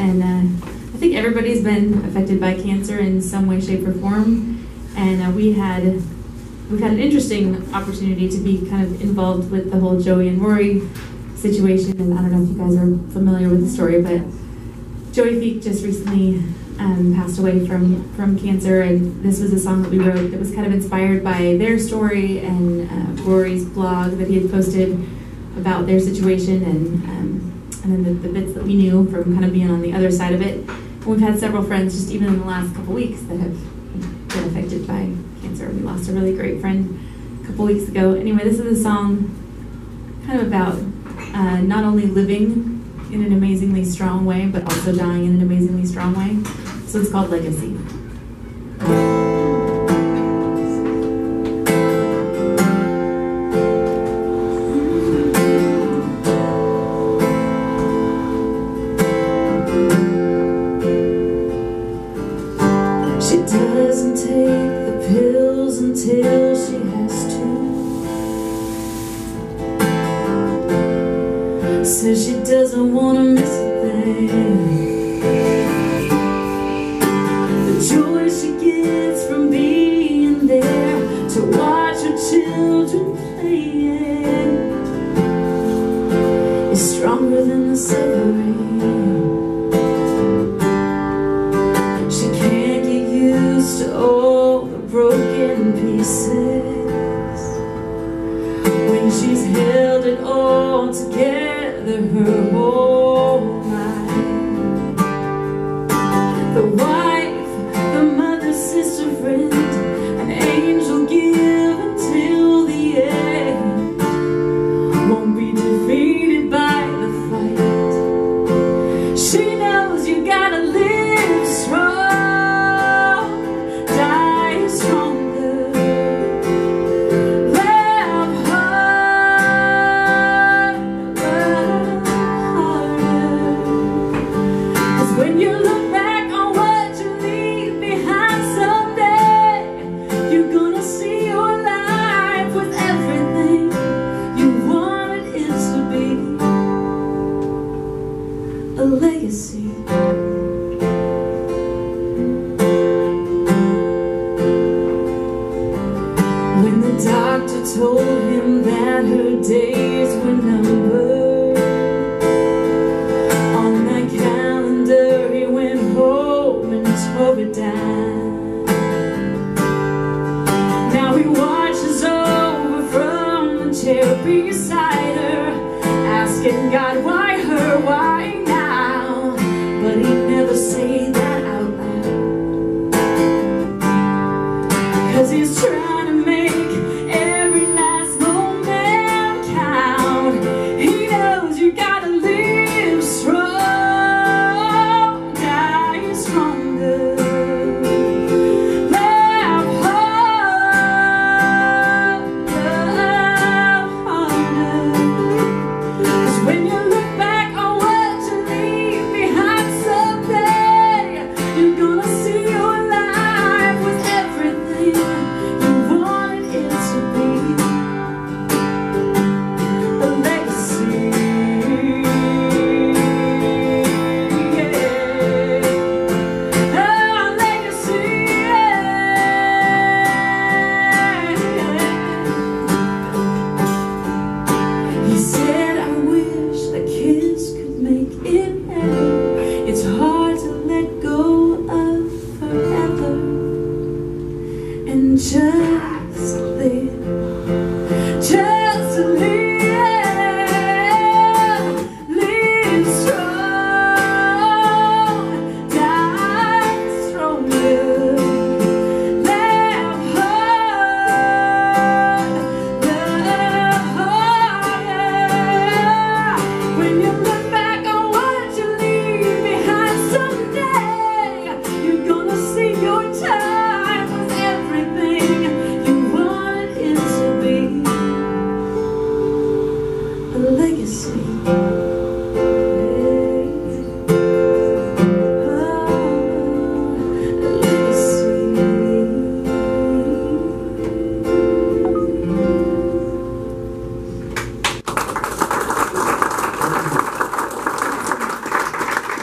and uh, I think everybody's been affected by cancer in some way, shape, or form. And uh, we had we've had an interesting opportunity to be kind of involved with the whole Joey and Rory situation. And I don't know if you guys are familiar with the story, but Joey Feek just recently um, passed away from from cancer, and this was a song that we wrote that was kind of inspired by their story and uh, Rory's blog that he had posted about their situation, and um, and then the, the, bits that we knew from kind of being on the other side of it. And we've had several friends just even in the last couple weeks that have been affected by cancer. We lost a really great friend a couple weeks ago. Anyway, this is a song kind of about uh, not only living in an amazingly strong way, but also dying in an amazingly strong way. So it's called Legacy. Until she has to. Says she doesn't want to miss a thing. The joy she gets from being there to watch her children playing is stronger than the suffering. She can't get used to all the broken pieces the chair beside her, asking God, why and just see.